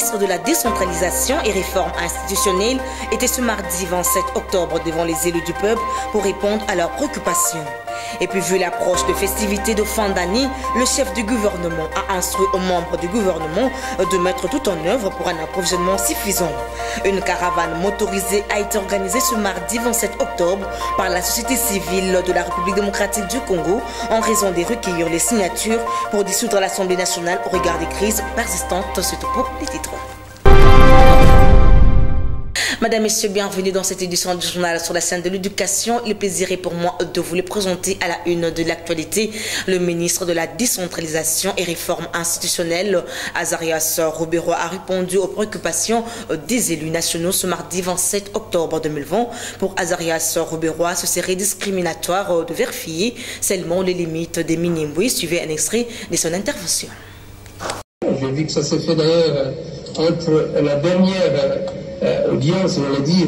Ministre de la décentralisation et réforme institutionnelle, était ce mardi 27 octobre devant les élus du peuple pour répondre à leurs préoccupations. Et puis vu l'approche de festivités de fin d'année, le chef du gouvernement a instruit aux membres du gouvernement de mettre tout en œuvre pour un approvisionnement suffisant. Une caravane motorisée a été organisée ce mardi 27 octobre par la société civile de la République démocratique du Congo en raison de recueillir les signatures pour dissoudre l'Assemblée nationale au regard des crises persistantes. C'est tout pour les titres. Madame, Messieurs, bienvenue dans cette édition du journal sur la scène de l'éducation. Le plaisir est pour moi de vous le présenter à la une de l'actualité. Le ministre de la décentralisation et réforme institutionnelle, Azarias Robero, a répondu aux préoccupations des élus nationaux ce mardi 27 octobre 2020. Pour Azarias Robero, ce serait discriminatoire de vérifier seulement les limites des minimums. Suivez un extrait de son intervention. J'ai vu que ça s'est fait d'ailleurs entre la dernière audience, on va dire,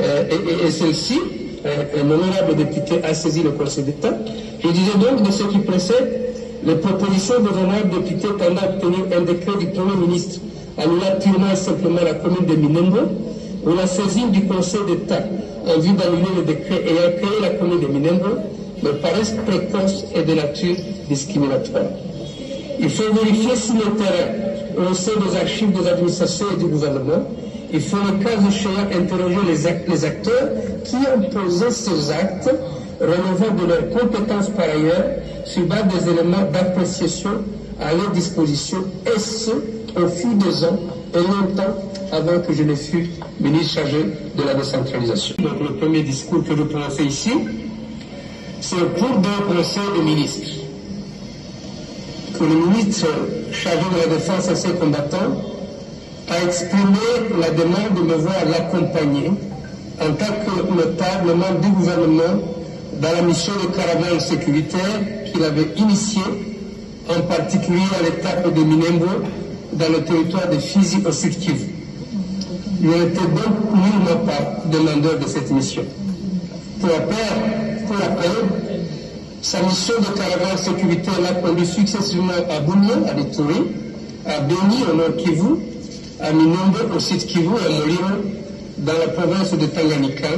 euh, et, et, celle-ci, un honorable député a saisi le Conseil d'État. Je disais donc de ce qui précède, les propositions de l'honorable député tendant à obtenir un décret du Premier ministre annulant purement et simplement la commune de Minembo, ou la saisine du Conseil d'État en vue d'annuler le décret ayant créé la commune de Minembo me paraissent précoces et de nature discriminatoire. Il faut vérifier sur le terrain, au sein des archives des administrations et du gouvernement, il faut, le cas échéant, interroger les, acteurs qui ont posé ces actes relevant de leurs compétences par ailleurs sur base des éléments d'appréciation à leur disposition, et ce, au fil des ans et longtemps avant que je ne fût ministre chargé de la décentralisation. Donc le premier discours que je prononce ici, c'est pour d'un conseil de ministres. Que le ministre chargé de la défense et ses combattants a exprimé la demande de me voir l'accompagner en tant que notable membre du gouvernement dans la mission de caravane sécuritaire qu'il avait initiée, en particulier à l'étape de Minembo, dans le territoire de Fizi au sud Kivu. Il n'était donc nullement pas demandeur de cette mission. Pour après, pour après sa mission de caravane sécuritaire l'a conduit successivement à Bounia, à Lituri, à Beni, au nord Kivu, à Minombo, au sud Kivu et à Molino, dans la province de Tanganyika,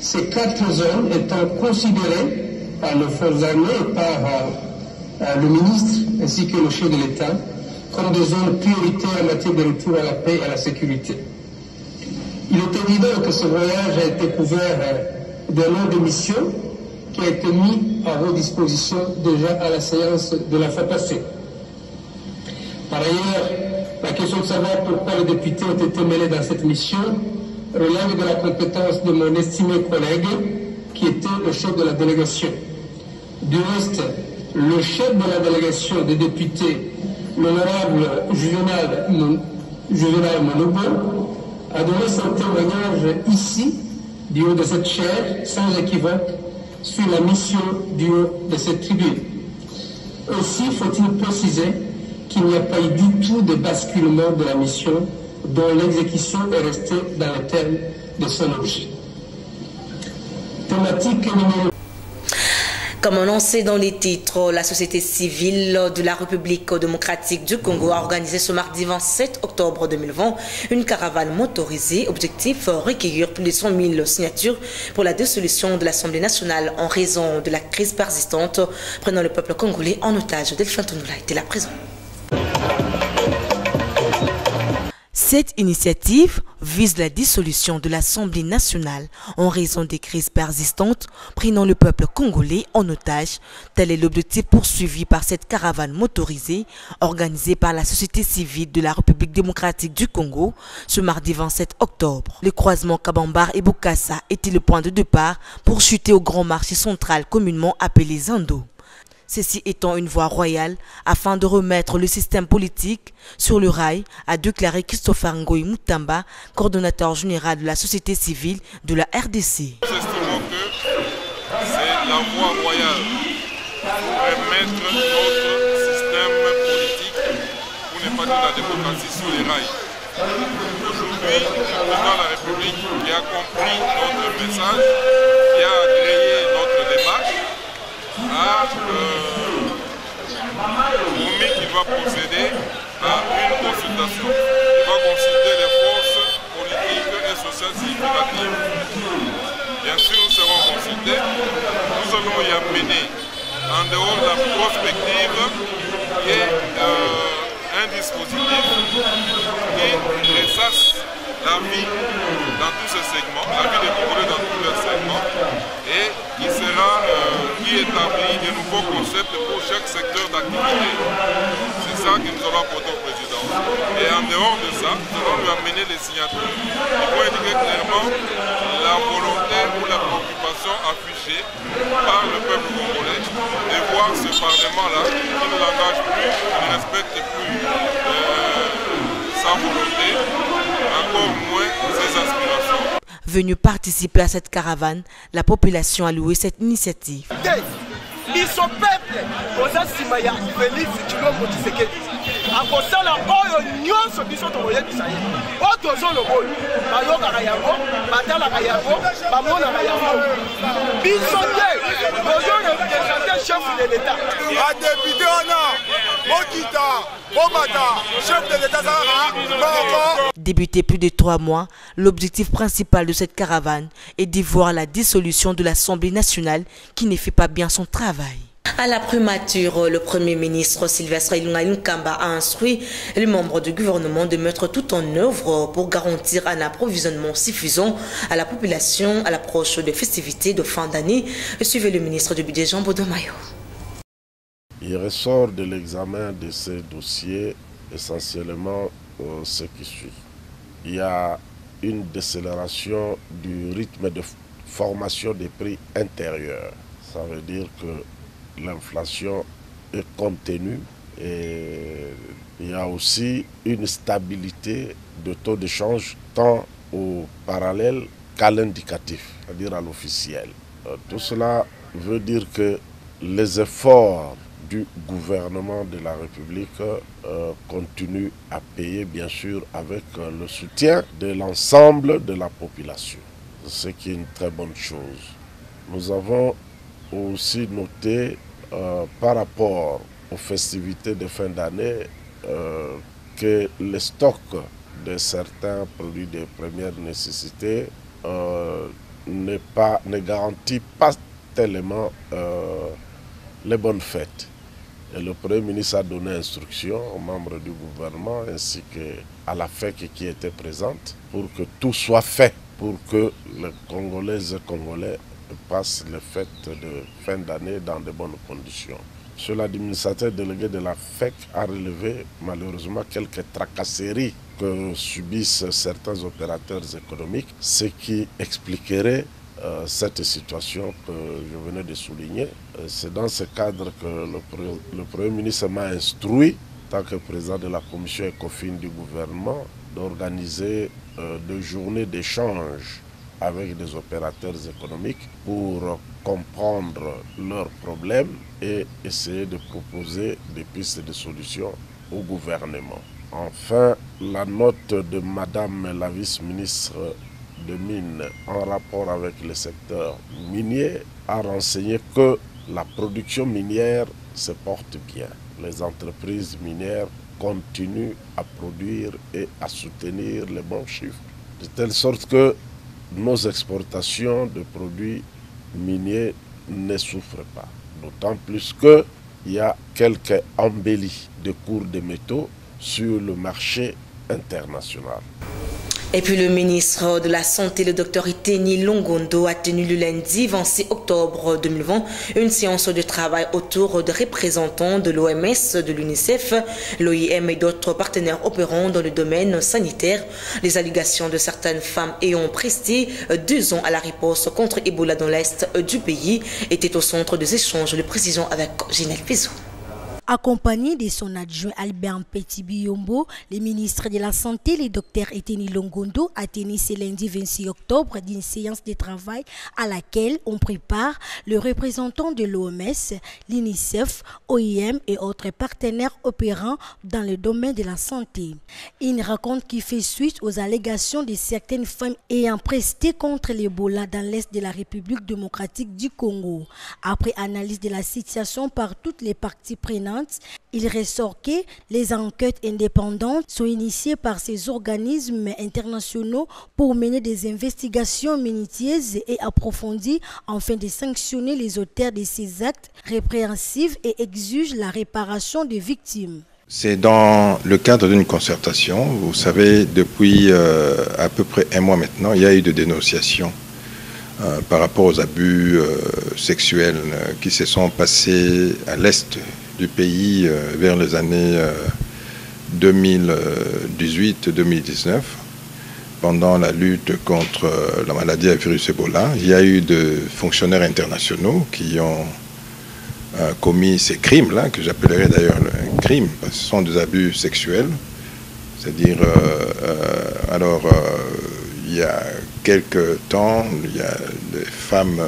ces quatre zones étant considérées par nos forces armées et par euh, le ministre ainsi que le chef de l'État comme des zones prioritaires en matière de retour à la paix et à la sécurité. Il est évident que ce voyage a été couvert euh, d'un nom de mission qui a été mis à vos dispositions déjà à la séance de la fois passée. Par ailleurs, la question de savoir pourquoi les députés ont été mêlés dans cette mission relève de la compétence de mon estimé collègue qui était le chef de la délégation. Du reste, le chef de la délégation des députés, l'honorable Juvenal, Juvenal a donné son témoignage ici, du haut de cette chaire, sans équivoque, sur la mission du haut de cette tribune. Aussi faut-il préciser qu'il n'y a pas eu du tout de basculement de la mission dont l'exécution est restée dans le terme de son objet. Thématique numéro comme annoncé dans les titres, la société civile de la République démocratique du Congo a organisé ce mardi 27 octobre 2020 une caravane motorisée. Objectif recueillir plus de 100 000 signatures pour la dissolution de l'Assemblée nationale en raison de la crise persistante prenant le peuple congolais en otage. Delphine Tonoula était là présent. Cette initiative vise la dissolution de l'Assemblée nationale en raison des crises persistantes prenant le peuple congolais en otage. Tel est l'objectif poursuivi par cette caravane motorisée organisée par la société civile de la République démocratique du Congo ce mardi 27 octobre. Le croisement Kabambar et Bokassa était le point de départ pour chuter au grand marché central communément appelé Zando ceci étant une voie royale afin de remettre le système politique sur le rail, a déclaré Christopher Ngoy Moutamba, coordonnateur général de la société civile de la RDC. C'est la voie royale pour remettre notre système politique, pour ne pas dire la démocratie, sur les rails. Aujourd'hui, le président de la République qui a compris notre message, qui a agréé a euh, promis qu'il va procéder à une population. Il va consulter les forces politiques et sociales significatives. Bien sûr, nous serons consultés. Nous allons y amener, en dehors de la prospective, et euh, un dispositif qui ressasse la vie dans tous ces segments, la vie des Congolais dans tous les segments, et qui sera, euh, qui établit de pour chaque secteur d'activité. C'est ça que nous allons apporter au président. Et en dehors de ça, nous allons lui amener les signatures qui vont indiquer clairement la volonté ou la préoccupation affichée par le peuple congolais de voir ce Parlement-là qui ne l'engage plus, qui ne respecte plus euh, sa volonté, encore moins ses aspirations. Venu participer à cette caravane, la population a loué cette initiative. Biso peuple. Oza nsima ya félix kilombo tisekedi akosala oyo nyonso biso tokoyebisa ye. Oyo tozoloba oyo bayokaka yango batalaka yango bamonaka yango. Biso te tozorepresente chef de l'état. Badepute wana bokita bomata chef de l'état azalaka moko Débuté plus de trois mois, l'objectif principal de cette caravane est d'y voir la dissolution de l'Assemblée nationale qui ne fait pas bien son travail. À la primature, le Premier ministre Sylvestre Ilunga Kamba a instruit les membres du gouvernement de mettre tout en œuvre pour garantir un approvisionnement suffisant à la population à l'approche des festivités de fin d'année. Suivez le ministre du Budget Jean. Il ressort de l'examen de ces dossiers essentiellement euh, ce qui suit. Il y a une décélération du rythme de formation des prix intérieurs. Ça veut dire que l'inflation est contenue et il y a aussi une stabilité de taux de change tant au parallèle qu'à l'indicatif, c'est-à-dire à l'officiel. Euh, Tout cela veut dire que les efforts du gouvernement de la République euh, continuent à payer, bien sûr, avec euh, le soutien de l'ensemble de la population, ce qui est une très bonne chose. Nous avons aussi noté euh, par rapport aux festivités de fin d'année euh, que les stocks de certains produits de première nécessité euh, ne garantit pas tellement les bonnes fêtes. Et le Premier ministre a donné instruction aux membres du gouvernement ainsi qu'à la FEC qui était présente pour que tout soit fait pour que les Congolaises et Congolais passent les fêtes de fin d'année dans de bonnes conditions. Sur l'administrateur délégué de la FEC a relevé malheureusement quelques tracasseries que subissent certains opérateurs économiques, ce qui expliquerait euh, cette situation que je venais de souligner. Euh, C'est dans ce cadre que le, pre- le Premier ministre m'a instruit, tant que président de la commission ECOFIN du gouvernement, d'organiser euh, des journées d'échange avec des opérateurs économiques pour comprendre leurs problèmes et essayer de proposer des pistes de solutions au gouvernement. Enfin, la note de Madame la vice-ministre de Mines en rapport avec le secteur minier a renseigné que la production minière se porte bien. Les entreprises minières continuent à produire et à soutenir les bons chiffres. De telle sorte que nos exportations de produits miniers ne souffrent pas. D'autant plus qu'il y a quelques embellis de cours de métaux sur le marché international. Et puis le ministre de la Santé, le docteur Iteni Longondo, a tenu le lundi 26 octobre 2020 une séance de travail autour de représentants de l'OMS, de l'UNICEF, l'OIM et d'autres partenaires opérant dans le domaine sanitaire. Les allégations de certaines femmes ayant presté deux ans à la riposte contre Ebola dans l'est du pays étaient au centre des échanges de précision avec Ginette Pizou. Accompagné de son adjoint Albert Petit Biombo, le ministre de la Santé, le docteur Eteni Longondo, a tenu ce lundi 26 octobre d'une séance de travail à laquelle on prépare le représentant de l'OMS, l'UNICEF, OIM et autres partenaires opérant dans le domaine de la santé. Une rencontre qui fait suite aux allégations de certaines femmes ayant presté contre l'Ebola dans l'est de la République démocratique du Congo. Après analyse de la situation par toutes les parties prenantes, Il ressort que les enquêtes indépendantes sont initiées par ces organismes internationaux pour mener des investigations minutieuses et approfondies afin de sanctionner les auteurs de ces actes répréhensifs et exigent la réparation des victimes. C'est dans le cadre d'une concertation. Vous savez, depuis euh, à peu près un mois maintenant, il y a eu des dénonciations euh, par rapport aux abus euh, sexuels qui se sont passés à l'est du pays vers les années 2018-2019 pendant la lutte contre la maladie à virus Ebola. Il y a eu des fonctionnaires internationaux qui ont commis ces crimes-là, que j'appellerais d'ailleurs un crime, parce que ce sont des abus sexuels. C'est-à-dire, euh, euh, alors, euh, il y a quelques temps, il y a des femmes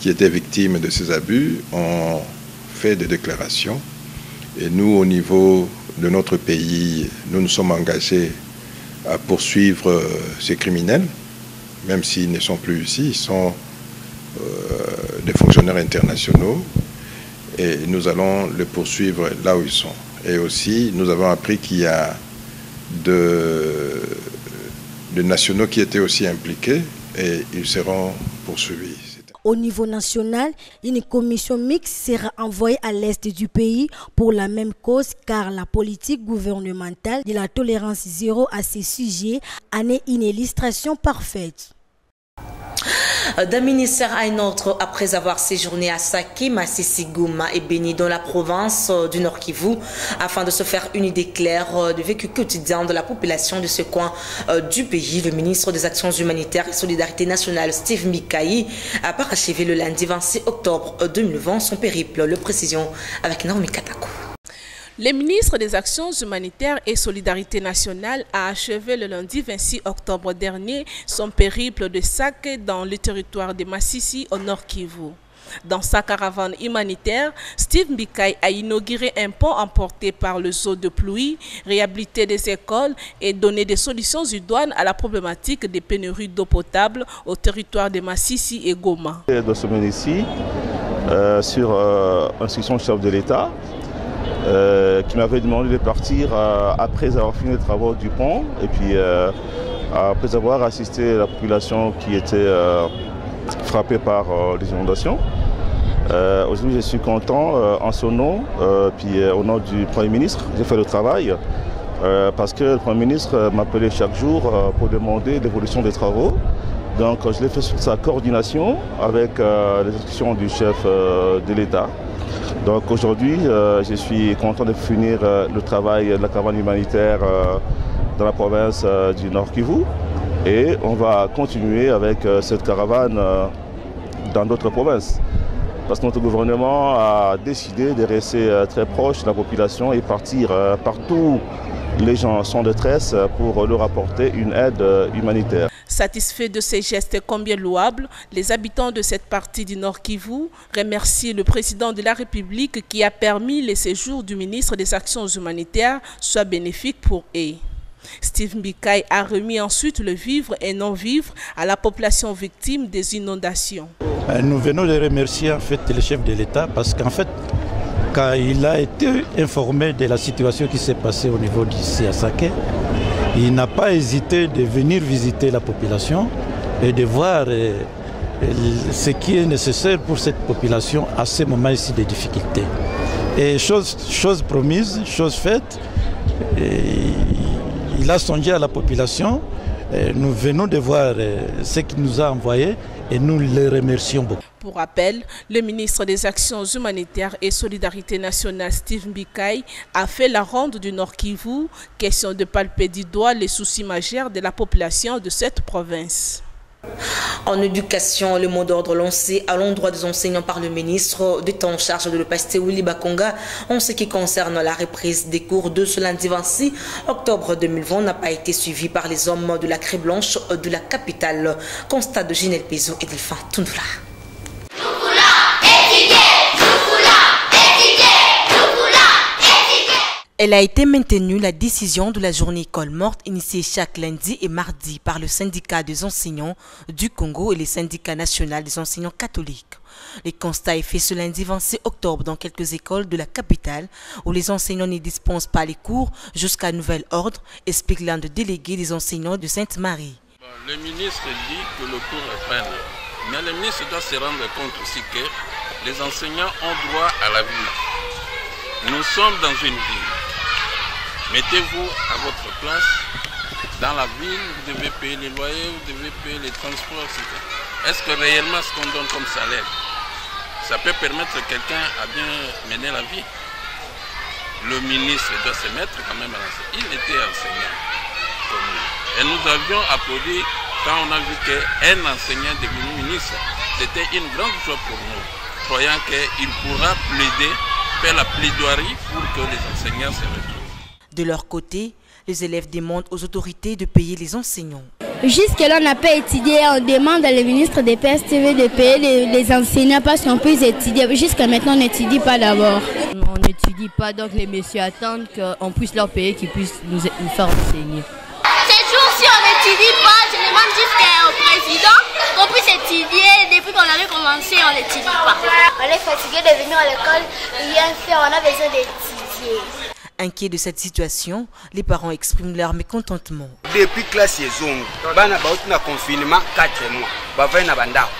qui étaient victimes de ces abus ont fait des déclarations. Et nous, au niveau de notre pays, nous nous sommes engagés à poursuivre ces criminels, même s'ils ne sont plus ici, ils sont des fonctionnaires internationaux et nous allons les poursuivre là où ils sont. Et aussi, nous avons appris qu'il y a de, nationaux qui étaient aussi impliqués et ils seront poursuivis. Au niveau national, une commission mixte sera envoyée à l'est du pays pour la même cause car la politique gouvernementale de la tolérance zéro à ces sujets en est une illustration parfaite. D'un ministère à un autre, après avoir séjourné à Saki, Massissi, et Béni dans la province euh, du Nord Kivu, afin de se faire une idée claire euh, du vécu quotidien de la population de ce coin euh, du pays, le ministre des Actions humanitaires et Solidarité nationale, Steve Mikaï, a parachevé le lundi 26 octobre 2020 son périple. Le précision avec Naomi Katako. Le ministre des Actions humanitaires et Solidarité nationale a achevé le lundi 26 octobre dernier son périple de sac dans le territoire de Massissi au nord Kivu. Dans sa caravane humanitaire, Steve Mbikaï a inauguré un pont emporté par le zoo de pluie, réhabilité des écoles et donné des solutions idoines à la problématique des pénuries d'eau potable au territoire de Massissi et Goma. Dans ce ici, euh, sur euh, instruction du chef de l'État, euh, qui m'avait demandé de partir euh, après avoir fini les travaux du pont et puis euh, après avoir assisté la population qui était frappée par les inondations. Aujourd'hui, je suis content en son nom, puis au nom du Premier ministre, j'ai fait le travail. parce que le Premier ministre m'appelait chaque jour pour demander l'évolution des travaux. Donc je l'ai fait sur sa coordination avec les instructions du chef de l'État. Donc aujourd'hui, euh, je suis content de finir euh, le travail de la caravane humanitaire euh, dans la province du Nord Kivu. Et on va continuer avec cette caravane dans d'autres provinces. Parce que notre gouvernement a décidé de rester très proche de la population et partir partout où les gens sont en détresse pour leur apporter une aide humanitaire. Satisfait de ces gestes combien louables, les habitants de cette partie du Nord Kivu remercient le président de la République qui a permis le séjour du ministre des Actions humanitaires soit bénéfique pour eux. Steve Mbikaï a remis ensuite le vivre et non-vivre à la population victime des inondations. Euh, nous venons de remercier en fait le chef de l'État parce qu'en fait, quand il a été informé de la situation qui s'est passée au niveau d'ici à Sake, il n'a pas hésité de venir visiter la population et de voir euh, ce qui est nécessaire pour cette population à ce moment ici de difficultés. Et chose, chose promise, chose faite, il a songé à la population. nous venons de voir euh, ce qu'il nous a envoyé et nous le remercions beaucoup. Pour rappel, le ministre des Actions humanitaires et Solidarité nationale, Steve Mbikaï, a fait la ronde du Nord Kivu, question de palper du doigt les soucis majeurs de la population de cette province. En éducation, le mot d'ordre lancé à l'endroit des enseignants par le ministre temps en charge de l'EPAST Willy Bakonga en ce qui concerne la reprise des cours de ce lundi 26 octobre 2020 n'a pas été suivi par les hommes de la Crée Blanche de la capitale. Constat de Ginel Pizo et Delphin Tundula. Elle a été maintenue la décision de la journée école morte initiée chaque lundi et mardi par le syndicat des enseignants du Congo et le syndicat national des enseignants catholiques. Le constat est fait ce lundi 26 octobre dans quelques écoles de la capitale où les enseignants ne dispensent pas les cours jusqu'à nouvel ordre, explique l'un des délégués des enseignants de Sainte-Marie. Le ministre dit que le cours reprenne, mais le ministre doit se rendre compte aussi que les enseignants ont droit à la vie. Nous sommes dans une ville. Mettez-vous à votre place. Dans la ville, vous devez payer les loyers, vous devez payer les transports, etc. Est-ce que réellement ce qu'on donne comme salaire, ça peut permettre à quelqu'un à bien mener la vie? Le ministre doit se mettre quand même à l'enseignant. Il était enseignant comme nous. Et nous avions applaudi quand on a vu qu'un enseignant devenu ministre. C'était une grande joie pour nous, croyant qu'il pourra plaider, faire la plaidoirie pour que les enseignants se retrouvent. De leur côté, les élèves demandent aux autorités de payer les enseignants. Jusque-là, on n'a pas étudié. On demande à le ministre des PSTV de payer les, les enseignants parce qu'on puisse étudier. Jusqu'à maintenant, on n'étudie pas d'abord. On n'étudie pas, donc les messieurs attendent qu'on puisse leur payer, qu'ils puissent nous, nous faire enseigner. Ces jours-ci, on n'étudie pas. Je demande juste au président qu'on puisse étudier. Depuis qu'on avait commencé, on n'étudie pas. On est fatigué de venir à l'école, rien faire. On a besoin d'étudier. Inquiets de cette situation, les parents expriment leur mécontentement. Depuis classe zongo, bana bauti na confinement 4 mois, bavai na bandako.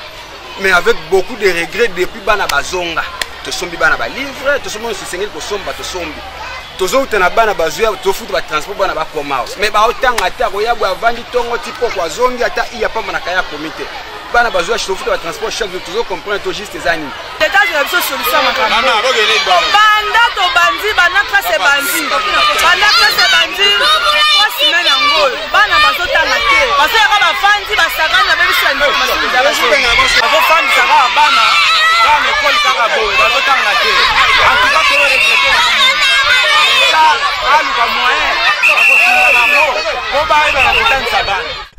Mais avec beaucoup de regrets depuis bana bazonga. Tosombi bana ba livre, tosombi on sisengeli kosomba tosombi. tozouta na bana bazwi tofuta batransport bana bakoma house me baotanga ata koyabwa avandi ntongo ti poko azongi ata iya pambanaka ya komi te bana bazwi ashi tofuta batransport chaque jour tozocomprendre to juste eza nini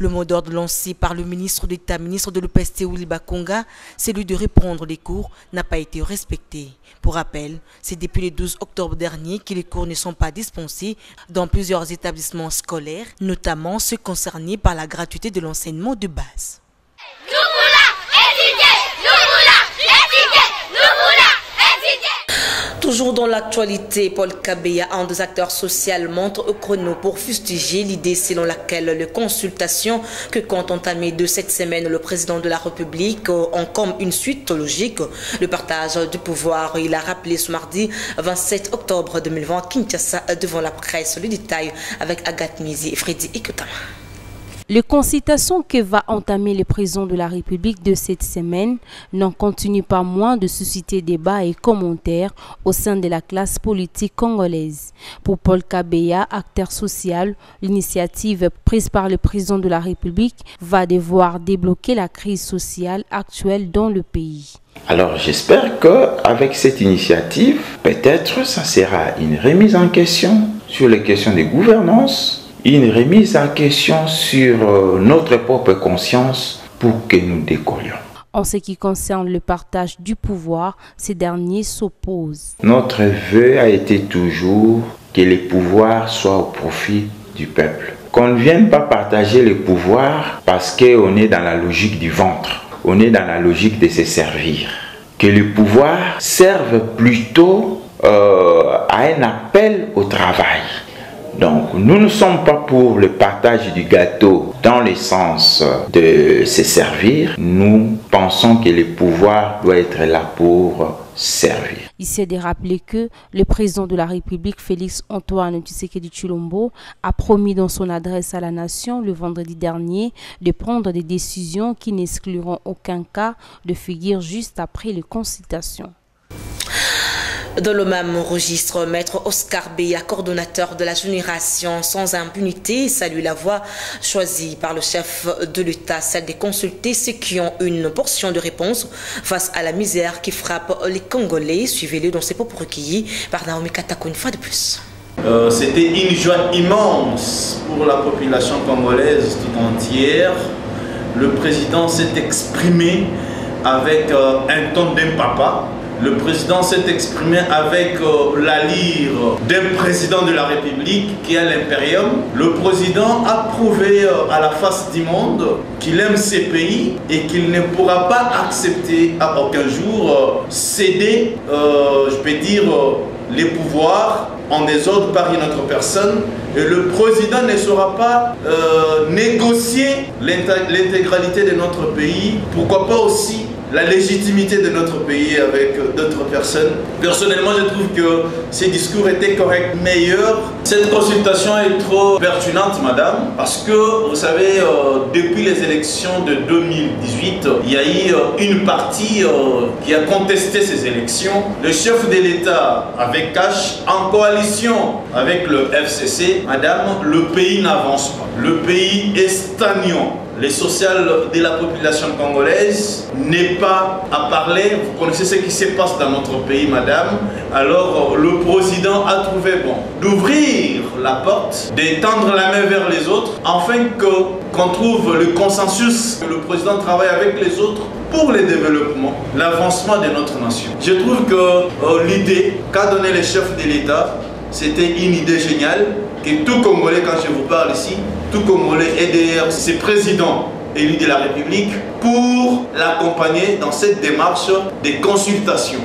Le mot d'ordre lancé par le ministre d'État, ministre de l'EPST Ouliba Konga, celui de reprendre les cours, n'a pas été respecté. Pour rappel, c'est depuis le 12 octobre dernier que les cours ne sont pas dispensés dans plusieurs établissements scolaires, notamment ceux concernés par la gratuité de l'enseignement de base. Toujours dans l'actualité, Paul Kabeya, un des acteurs sociaux, montre au chrono pour fustiger l'idée selon laquelle les consultations que compte entamer de cette semaine le président de la République ont comme une suite logique le partage du pouvoir. Il a rappelé ce mardi 27 octobre 2020 Kinshasa devant la presse. Le détail avec Agathe Mizi et Freddy Ikutama. Les consultations que va entamer le président de la République de cette semaine n'en continuent pas moins de susciter débats et commentaires au sein de la classe politique congolaise. Pour Paul Kabeya, acteur social, l'initiative prise par le président de la République va devoir débloquer la crise sociale actuelle dans le pays. Alors j'espère qu'avec cette initiative, peut-être ça sera une remise en question sur les questions de gouvernance une remise en question sur notre propre conscience pour que nous décollions. En ce qui concerne le partage du pouvoir, ces derniers s'opposent. Notre vœu a été toujours que les pouvoirs soient au profit du peuple. Qu'on ne vienne pas partager le pouvoir parce qu'on est dans la logique du ventre, on est dans la logique de se servir. Que le pouvoir serve plutôt euh, à un appel au travail donc, nous ne sommes pas pour le partage du gâteau dans le sens de se servir. Nous pensons que le pouvoir doit être là pour servir. Il s'est de rappeler que le président de la République, Félix Antoine Tshisekedi Chulombo, a promis dans son adresse à la nation le vendredi dernier de prendre des décisions qui n'excluront aucun cas de figure juste après les consultations. Dans le même registre, maître Oscar Beya, coordonnateur de la génération sans impunité, salue la voie choisie par le chef de l'État, celle de consulter ceux qui ont une portion de réponse face à la misère qui frappe les Congolais. Suivez-le dans ses propos recueillis par Naomi Katako une fois de plus. Euh, C'était une joie immense pour la population congolaise tout entière. Le président s'est exprimé avec euh, un ton d'un papa Le président s'est exprimé avec euh, la lyre d'un président de la République qui est l'impérium. Le président a prouvé euh, à la face du monde qu'il aime ses pays et qu'il ne pourra pas accepter à aucun jour euh, céder, je peux dire, les pouvoirs en désordre par une autre personne et le président ne saura pas euh, négocier l'intégralité de notre pays, pourquoi pas aussi la légitimité de notre pays avec d'autres personnes. Personnellement, je trouve que ces discours étaient corrects, meilleurs. Cette consultation est trop pertinente, madame, parce que, vous savez, euh, depuis les élections de 2018, il y a eu euh, une partie euh, qui a contesté ces élections. Le chef de l'État, avec Cash, en coalition avec le FCC, madame, le pays n'avance pas. Le pays est stagnant le social de la population congolaise n'est pas à parler. Vous connaissez ce qui se passe dans notre pays, madame. Alors, le président a trouvé bon d'ouvrir la porte, d'étendre la main vers les autres, afin qu'on trouve le consensus, que le président travaille avec les autres pour le développement, l'avancement de notre nation. Je trouve que euh, l'idée qu'a donné le chef de l'État, c'était une idée géniale que tout Congolais, quand je vous parle ici, tout Congolais est derrière ses présidents élus de la République pour l'accompagner dans cette démarche de consultation.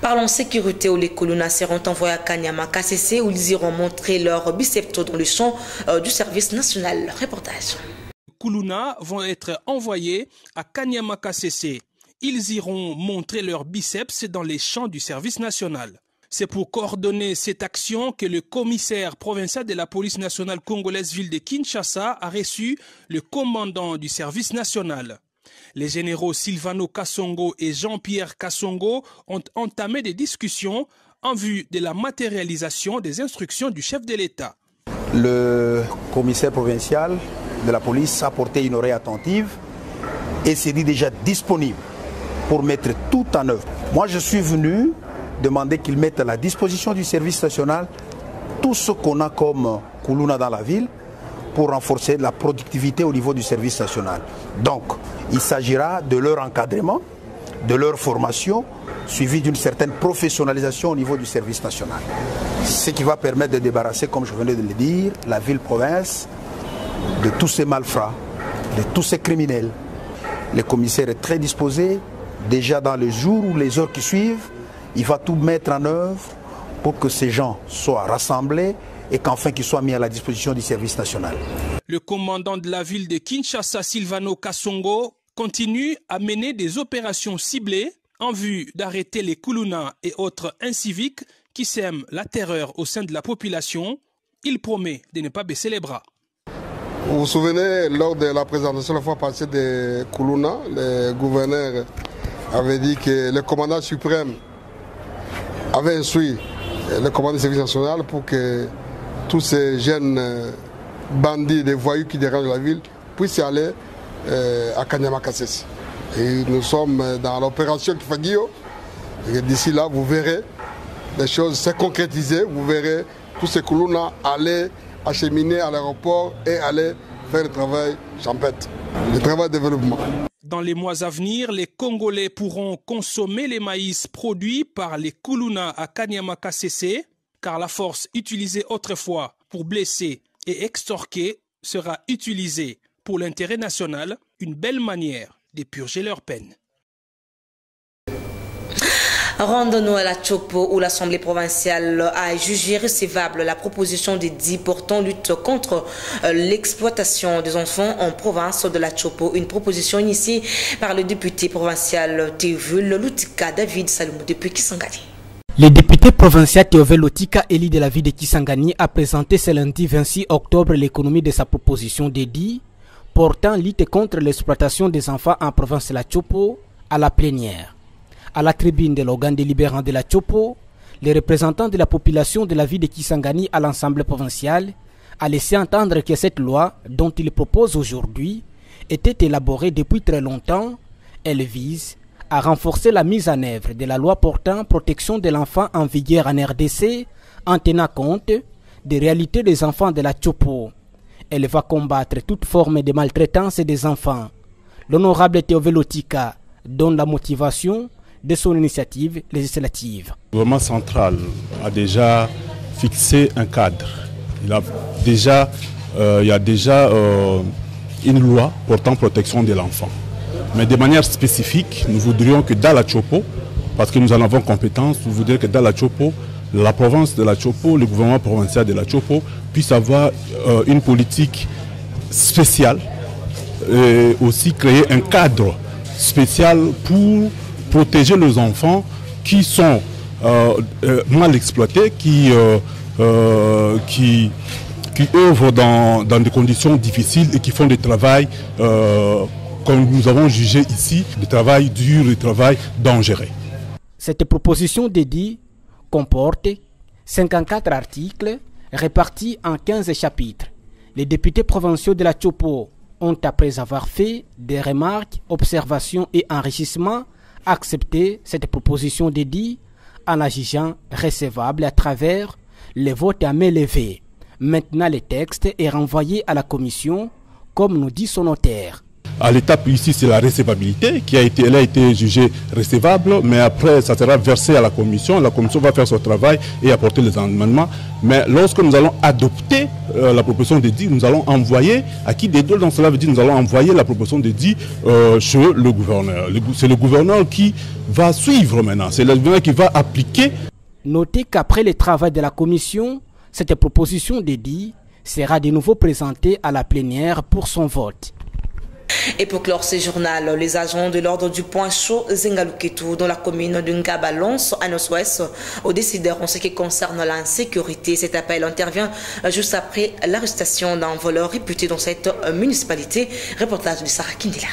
Parlons sécurité où les Koluna seront envoyés à Kanyama KCC où ils iront montrer leur biceps dans le champ euh, du service national. Reportage. Kuluna vont être envoyés à Kanyama KCC. Ils iront montrer leur biceps dans les champs du service national. C'est pour coordonner cette action que le commissaire provincial de la police nationale congolaise ville de Kinshasa a reçu le commandant du service national. Les généraux Silvano Kassongo et Jean-Pierre Kassongo ont entamé des discussions en vue de la matérialisation des instructions du chef de l'État. Le commissaire provincial de la police a porté une oreille attentive et s'est dit déjà disponible pour mettre tout en œuvre. Moi, je suis venu demander qu'ils mettent à la disposition du service national tout ce qu'on a comme Koulouna dans la ville pour renforcer la productivité au niveau du service national. Donc, il s'agira de leur encadrement, de leur formation, suivi d'une certaine professionnalisation au niveau du service national. Ce qui va permettre de débarrasser, comme je venais de le dire, la ville-province de tous ces malfrats, de tous ces criminels. Le commissaire est très disposé, déjà dans les jours ou les heures qui suivent, il va tout mettre en œuvre pour que ces gens soient rassemblés et qu'enfin qu'ils soient mis à la disposition du service national. Le commandant de la ville de Kinshasa, Silvano Kassongo, continue à mener des opérations ciblées en vue d'arrêter les Kuluna et autres inciviques qui sèment la terreur au sein de la population. Il promet de ne pas baisser les bras. Vous vous souvenez, lors de la présentation la fois passée de Kuluna, le gouverneur avait dit que le commandant suprême avait instruit le commandant du service national pour que tous ces jeunes euh, bandits, des voyous qui dérangent la ville puissent aller euh, à Kanyama Et nous sommes dans l'opération Kifagio. D'ici là, vous verrez les choses se concrétiser. Vous verrez tous ces Koulouna aller acheminer à l'aéroport et aller faire le travail champêtre, le travail de développement. Dans les mois à venir, les Congolais pourront consommer les maïs produits par les Kuluna à Kanyamaka car la force utilisée autrefois pour blesser et extorquer sera utilisée pour l'intérêt national, une belle manière de purger leur peine. Rendons-nous à la Chopo où l'Assemblée provinciale a jugé recevable la proposition des portant lutte contre euh, l'exploitation des enfants en province de la Chopo. Une proposition initiée par le député provincial Théophile Lutika David Salomou depuis Kisangani. Le député provincial Théophile Lutika, élu de la ville de Kisangani, a présenté ce lundi 26 octobre l'économie de sa proposition dédiée portant lutte contre l'exploitation des enfants en province de la Chopo à la plénière à la tribune de l'organe délibérant de la Chopo, les représentants de la population de la ville de Kisangani à l'Assemblée provinciale a laissé entendre que cette loi, dont il propose aujourd'hui, était élaborée depuis très longtemps. Elle vise à renforcer la mise en œuvre de la loi portant protection de l'enfant en vigueur en RDC en tenant compte des réalités des enfants de la Chopo. Elle va combattre toute forme de maltraitance des enfants. L'honorable Théovelotika donne la motivation de son initiative législative. Le gouvernement central a déjà fixé un cadre. Il, a déjà, euh, il y a déjà euh, une loi portant protection de l'enfant. Mais de manière spécifique, nous voudrions que dans la Chopo, parce que nous en avons compétence, nous voudrions que dans la Chopo, la province de la Chopo, le gouvernement provincial de la Chopo, puisse avoir euh, une politique spéciale et aussi créer un cadre spécial pour protéger les enfants qui sont euh, euh, mal exploités, qui, qui, qui œuvrent dans, dans, des conditions difficiles et qui font du travail, comme nous avons jugé ici, du travail dur, du travail dangereux. Cette proposition dédiée comporte 54 articles répartis en 15 chapitres. Les députés provinciaux de la Chopo ont, après avoir fait des remarques, observations et enrichissements, accepté cette proposition dédiée en la jugeant recevable à travers les votes à main levée. Maintenant, le texte est renvoyé à la commission, comme nous dit son notaire. À l'étape ici, c'est la recevabilité qui a été, elle a été jugée recevable, mais après, ça sera versé à la commission. La commission va faire son travail et apporter les amendements. Mais lorsque nous allons adopter euh, la proposition de nous allons envoyer, à qui des deux cela veut dire, nous allons envoyer la proposition de euh, chez le gouverneur. C'est le gouverneur qui va suivre maintenant, c'est le gouverneur qui va appliquer. Notez qu'après le travail de la commission, cette proposition de dit sera de nouveau présentée à la plénière pour son vote. Et pour clore ce journal, les agents de l'ordre du point chaud Zengaluketu dans la commune de Ngabalons à nord-ouest ont décidé en ce qui concerne l'insécurité. Cet appel intervient juste après l'arrestation d'un voleur réputé dans cette municipalité. Reportage de Sarah Kindila.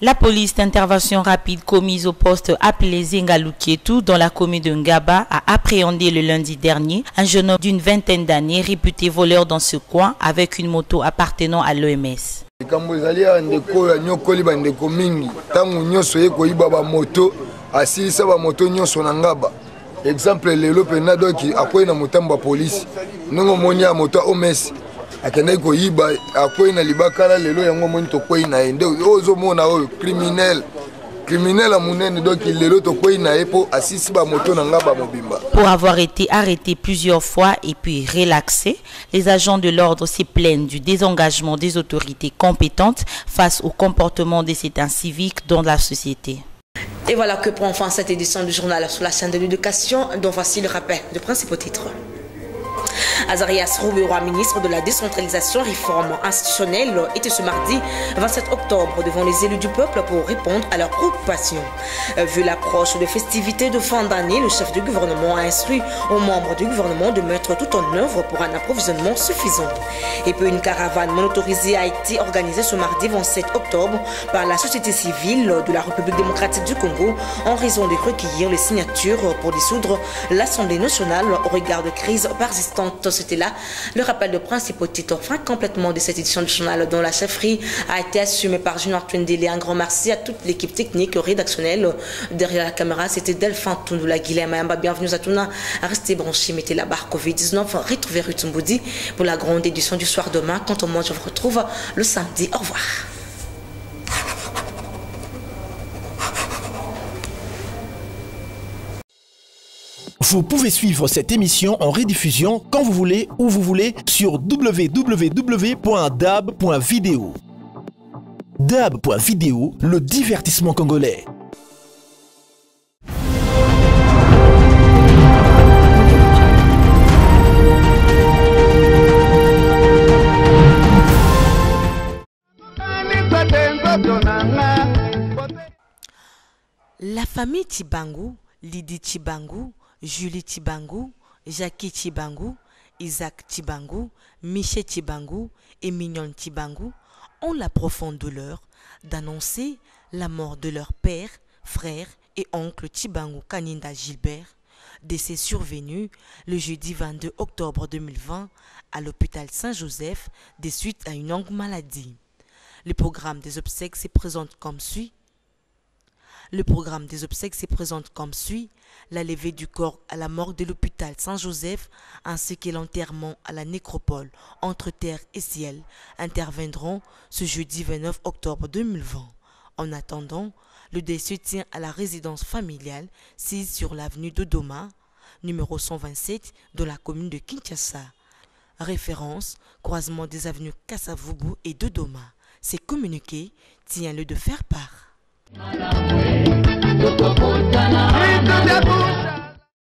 La police d'intervention rapide commise au poste appelé Zengalukietu dans la commune de Ngaba a appréhendé le lundi dernier un jeune homme d'une vingtaine d'années réputé voleur dans ce coin avec une moto appartenant à l'OMS. Likambo ezali ya ndeko oyo anyokoli bandeko mingi. Ntango nyonso ye koyiba bamoto asilisa bamoto nyonso na ngaba. Exemple lelo mpena doki akwei na motambo ya polisi ndenge omoni ya moto ya omesi akendaki koyiba akwei na libakala lelo yango omoni tokwei na ye. Nde oyo ozomona oyo criminel Pour avoir été arrêté plusieurs fois et puis relaxé, les agents de l'ordre se plaignent du désengagement des autorités compétentes face au comportement des citoyens civiques dans la société. Et voilà que prend fin cette édition du journal sur la chaîne de l'éducation, dont voici le rappel de principaux titres. Azarias Rouberoy, ministre de la décentralisation réforme institutionnelle, était ce mardi 27 octobre devant les élus du peuple pour répondre à leurs préoccupations. Euh, vu l'approche des festivités de fin d'année, le chef du gouvernement a instruit aux membres du gouvernement de mettre tout en œuvre pour un approvisionnement suffisant. Et puis une caravane motorisée a été organisée ce mardi 27 octobre par la société civile de la République démocratique du Congo en raison de recueillir les signatures pour dissoudre l'Assemblée nationale au regard de crise persistante c'était là le rappel de principaux titres fin complètement de cette édition du journal dont la chefferie a été assumée par Junior Twendele. Un grand merci à toute l'équipe technique, rédactionnelle. Derrière la caméra, c'était Delphin Tundoula Guilhem. Bienvenue à tous. Restez branchés, mettez la barre Covid-19. Retrouvez Rutumboudi pour la grande édition du soir demain. Quant au moi, je vous retrouve le samedi. Au revoir. Vous pouvez suivre cette émission en rediffusion quand vous voulez, où vous voulez, sur www.dab.video. Dab.video, le divertissement congolais. La famille Tibangu, Lydie Tibangu, Julie Tibangu, Jackie Tibangu, Isaac Tibangu, Michel Tibangu et Mignon Tibangu ont la profonde douleur d'annoncer la mort de leur père, frère et oncle Tibangu Kaninda Gilbert, décès survenu le jeudi 22 octobre 2020 à l'hôpital Saint-Joseph des suites à une longue maladie. Le programme des obsèques se présente comme suit. Le programme des obsèques se présente comme suit la levée du corps à la morgue de l'hôpital Saint-Joseph ainsi que l'enterrement à la nécropole entre terre et ciel interviendront ce jeudi 29 octobre 2020. En attendant, le décès tient à la résidence familiale 6 sur l'avenue de Doma, numéro 127 de la commune de Kinshasa. Référence croisement des avenues Kasavubu et de Doma. C'est communiqué, tient-le de faire part. Malawi,